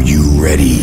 Are you ready?